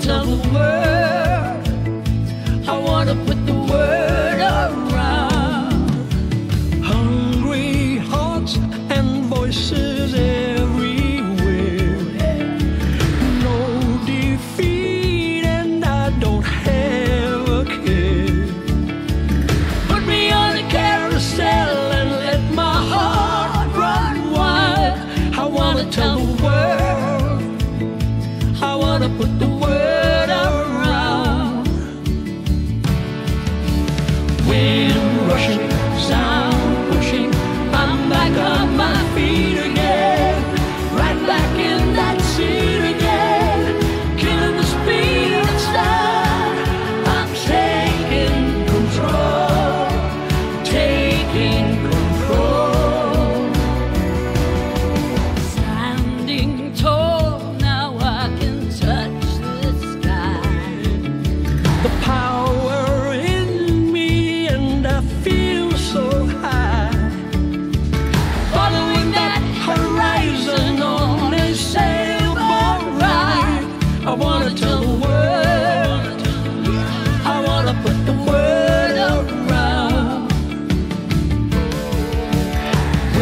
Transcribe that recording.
tell the world. I wanna put the word around. Hungry hearts and voices everywhere. No defeat, and I don't have a care. Put me on a carousel and let my heart run wild. I wanna tell the world. I wanna put the